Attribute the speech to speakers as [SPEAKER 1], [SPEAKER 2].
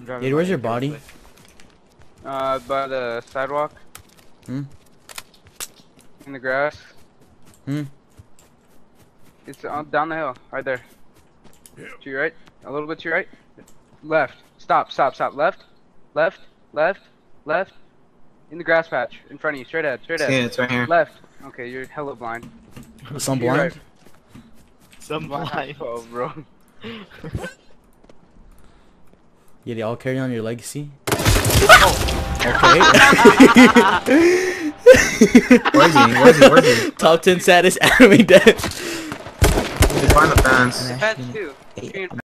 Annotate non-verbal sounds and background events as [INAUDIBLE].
[SPEAKER 1] I'm driving
[SPEAKER 2] Dude, where's your body?
[SPEAKER 3] Uh, by the sidewalk.
[SPEAKER 2] Hmm?
[SPEAKER 3] In the grass.
[SPEAKER 2] Hmm?
[SPEAKER 3] It's on, down the hill, right there. Yeah. To your right, a little bit to your right. Left. Stop, stop, stop. Left, left, left, left. In the grass patch, in front of you, straight ahead, straight ahead.
[SPEAKER 4] it, it's right here.
[SPEAKER 3] Left. Okay, you're hella blind.
[SPEAKER 2] Some blind?
[SPEAKER 3] right.
[SPEAKER 1] Some
[SPEAKER 3] Blind.
[SPEAKER 1] blind. [LAUGHS]
[SPEAKER 3] Oh, bro. [LAUGHS]
[SPEAKER 2] Yeah, they all carry on your legacy.
[SPEAKER 3] Oh. [LAUGHS]
[SPEAKER 2] okay.
[SPEAKER 4] Where's he? Where's he? Where's he?
[SPEAKER 2] Top 10 saddest [LAUGHS] anime deaths.
[SPEAKER 4] He's behind the fence.
[SPEAKER 3] Patch two. Tree in